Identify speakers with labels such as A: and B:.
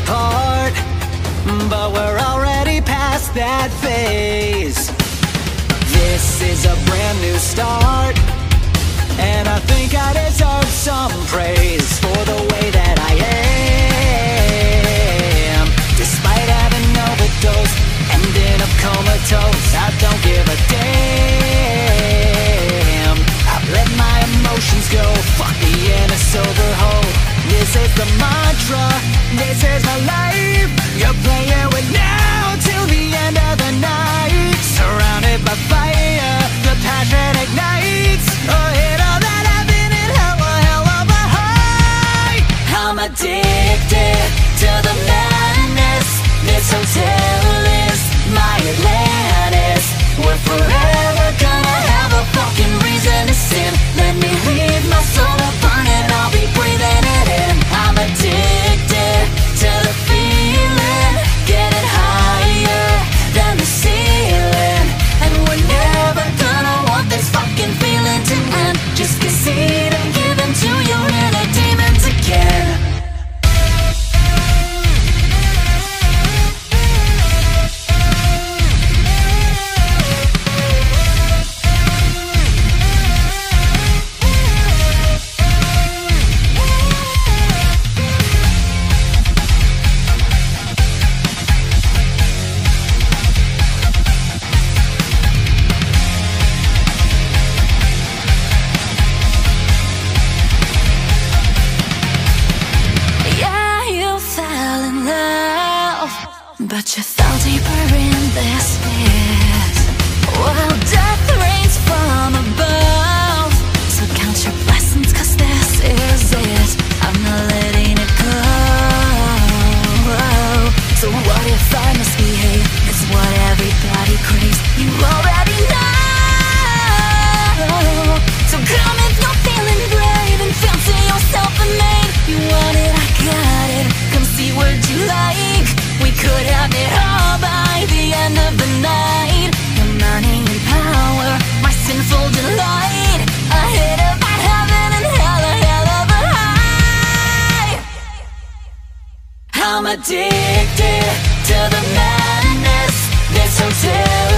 A: part But we're already past that phase. This is a brand new start And I think I deserve some praise For the way deeper in despair While death rains I'm addicted to the madness This hotel.